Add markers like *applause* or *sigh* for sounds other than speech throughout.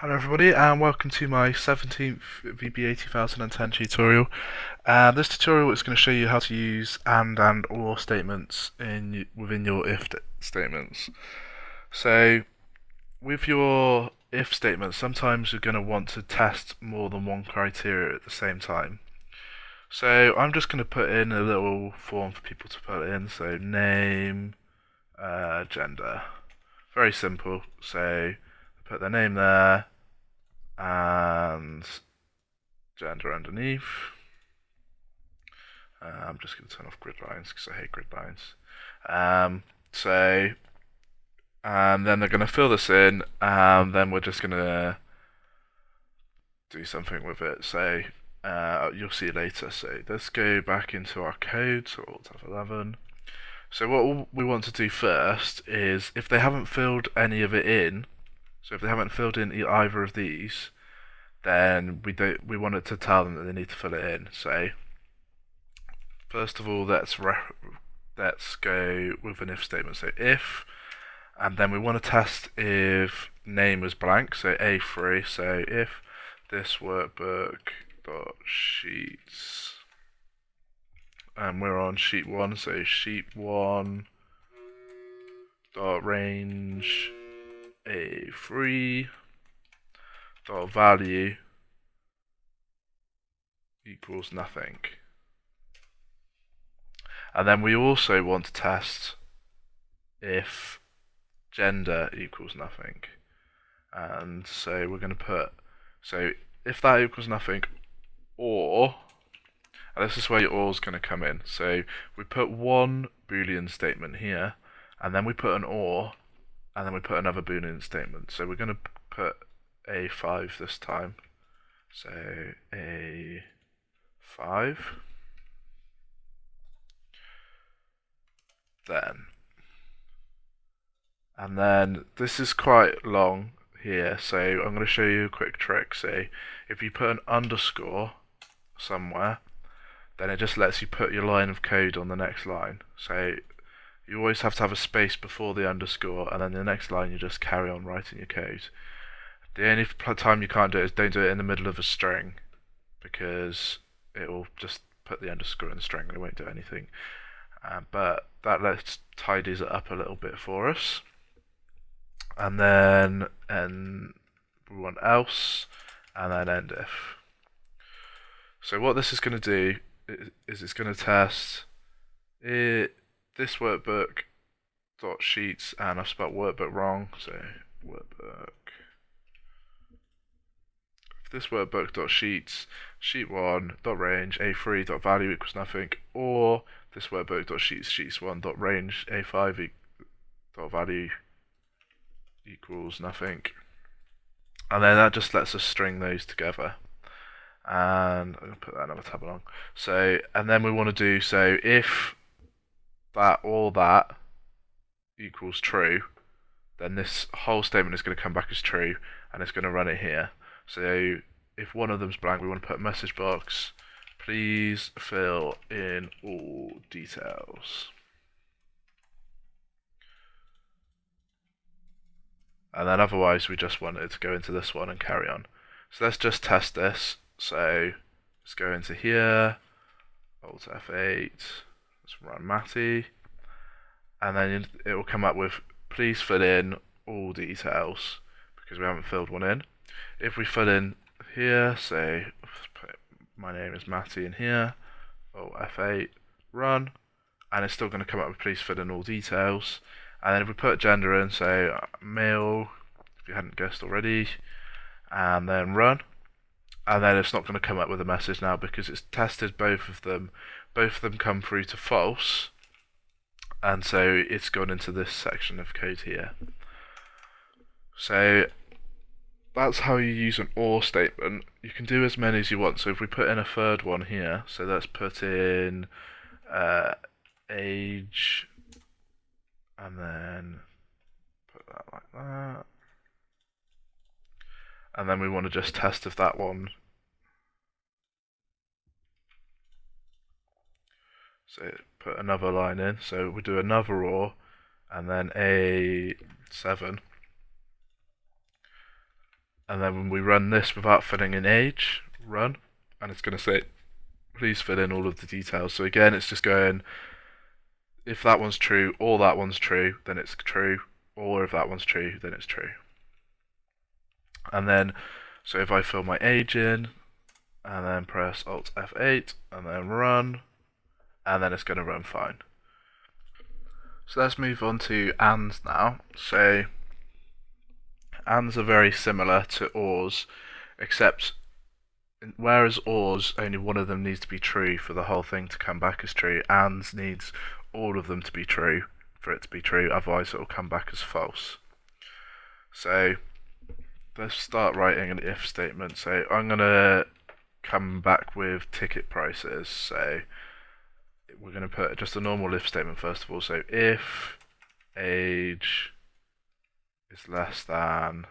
Hello everybody and welcome to my 17th VBA 2010 tutorial. Uh, this tutorial is going to show you how to use AND and OR statements in within your if statements. So with your if statements sometimes you're going to want to test more than one criteria at the same time. So I'm just going to put in a little form for people to put in so name, uh, gender. Very simple. So put their name there and gender underneath. Uh, I'm just going to turn off grid lines because I hate grid lines. Um, so, and then they're going to fill this in, and then we're just going to do something with it. So, uh, you'll see later. So, let's go back into our code, so Alt F11. So, what we want to do first is if they haven't filled any of it in, so if they haven't filled in either of these, then we don't we wanted to tell them that they need to fill it in. So first of all, let's let's go with an if statement. So if, and then we want to test if name was blank. So a3. So if this workbook dot sheets, and we're on sheet one. So sheet one dot range a free dot value equals nothing. And then we also want to test if gender equals nothing. And so we're going to put, so if that equals nothing, or, and this is where your or is going to come in. So we put one boolean statement here, and then we put an or, and then we put another boolean statement. So we're going to put a5 this time. So a5. Then. And then this is quite long here, so I'm going to show you a quick trick. So if you put an underscore somewhere, then it just lets you put your line of code on the next line. So you always have to have a space before the underscore and then the next line you just carry on writing your code. The only time you can't do it is don't do it in the middle of a string because it will just put the underscore in the string and it won't do anything. Uh, but that lets tidies it up a little bit for us. And then and we want else and then end if. So what this is going to do is it's going to test it this workbook dot sheets and I've spelled workbook wrong, so workbook. If this workbook dot sheets sheet one dot range a three dot value equals nothing, or this workbook dot sheets sheets one dot range a five e dot value equals nothing, and then that just lets us string those together. And I'm gonna put that another tab along. So, and then we want to do so if that all that equals true, then this whole statement is going to come back as true, and it's going to run it here. So if one of them's blank, we want to put a message box. Please fill in all details. And then otherwise we just want it to go into this one and carry on. So let's just test this. So let's go into here, Alt F8, Let's run Matty. And then it will come up with please fill in all details because we haven't filled one in. If we fill in here, say my name is Matty in here, oh F8, run, and it's still going to come up with please fill in all details. And then if we put gender in, say male, if you hadn't guessed already, and then run, and then it's not going to come up with a message now because it's tested both of them both of them come through to false. And so it's gone into this section of code here. So that's how you use an OR statement. You can do as many as you want. So if we put in a third one here so let's put in uh, age and then put that like that. And then we want to just test if that one So put another line in. So we do another OR and then a 7. and then when we run this without filling in age, run, and it's going to say, please fill in all of the details. So again, it's just going, if that one's true or that one's true, then it's true, or if that one's true, then it's true. And then, so if I fill my age in, and then press Alt F8, and then run, and then it's going to run fine. So let's move on to ands now. So ands are very similar to ors, except whereas ors only one of them needs to be true for the whole thing to come back as true, ands needs all of them to be true for it to be true, otherwise it will come back as false. So let's start writing an if statement. So I'm gonna come back with ticket prices. So we're going to put just a normal if statement first of all. So if age is less than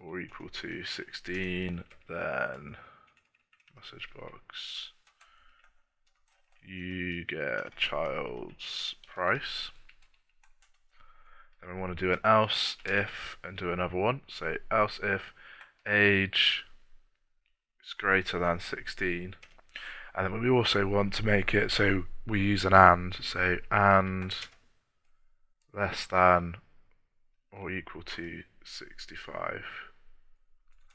or equal to 16, then message box, you get child's price. Then we want to do an else if and do another one. So else if age is greater than 16 and then we also want to make it so we use an and, so and less than or equal to 65.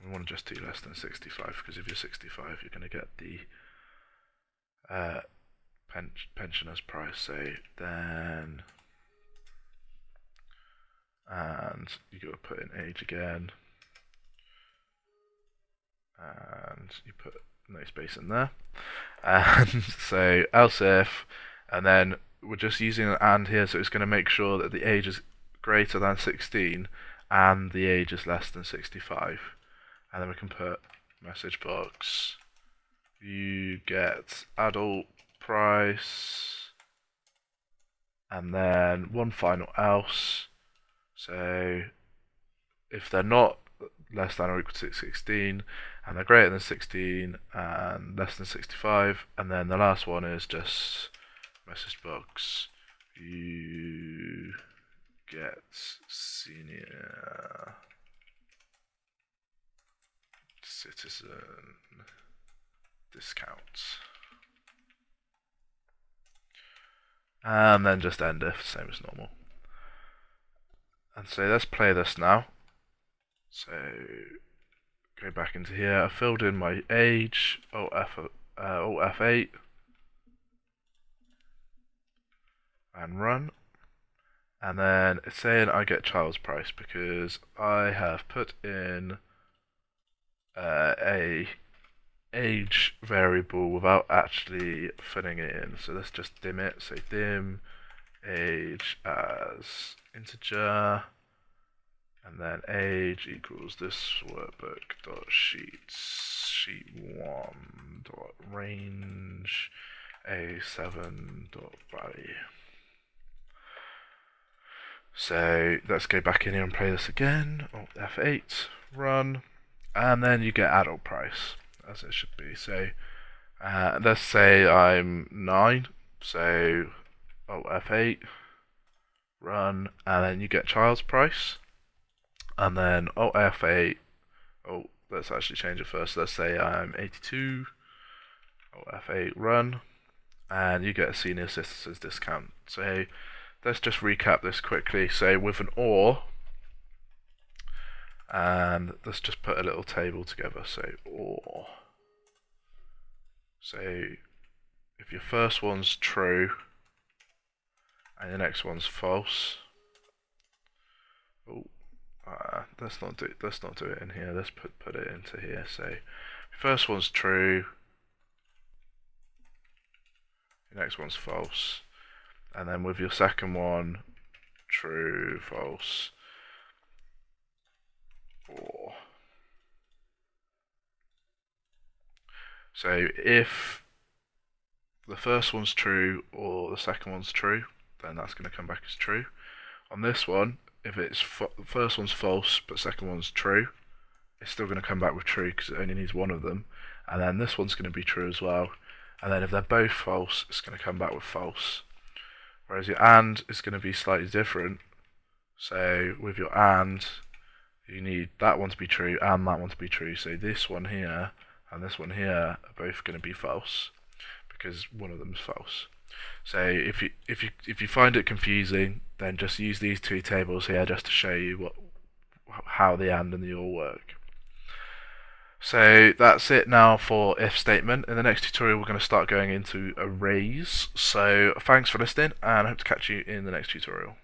We want to just do less than 65 because if you're 65 you're going to get the uh, pen pensioner's price. So then, and you got to put in age again, and you put no space in there. And *laughs* so else if, and then we're just using an and here, so it's going to make sure that the age is greater than 16 and the age is less than 65. And then we can put message box, you get adult price, and then one final else. So if they're not less than or equal to 16 and they're greater than 16 and less than 65 and then the last one is just message box. You get senior citizen discounts and then just end if same as normal. And so let's play this now so go back into here. I filled in my age. Oh F uh, oh F8 and run. And then it's saying I get child's price because I have put in uh, a age variable without actually filling it in. So let's just dim it. Say dim age as integer and then age equals this workbook dot sheets sheet one dot range a seven dot value. So let's go back in here and play this again. Alt F8, run, and then you get adult price as it should be. So uh, let's say I'm nine. So Alt F8, run, and then you get child's price and then Alt F8. Oh, let's actually change it first. Let's say I'm 82. Alt F8 run, and you get a senior citizens discount. So let's just recap this quickly. So with an OR, and let's just put a little table together. So OR. So if your first one's true and the next one's false. Oh, uh, let's not do it. let's not do it in here. Let's put put it into here. So first one's true. The next one's false, and then with your second one, true, false, or. So if the first one's true or the second one's true, then that's going to come back as true. On this one, if it's first one's false but second one's true, it's still going to come back with true because it only needs one of them. And then this one's going to be true as well. And then if they're both false, it's going to come back with false. Whereas your AND is going to be slightly different. So with your AND, you need that one to be true and that one to be true. So this one here and this one here are both going to be false because one of them is false. So if you if you if you find it confusing, then just use these two tables here just to show you what how the AND and the OR work. So that's it now for if statement. In the next tutorial we're going to start going into arrays. So thanks for listening and I hope to catch you in the next tutorial.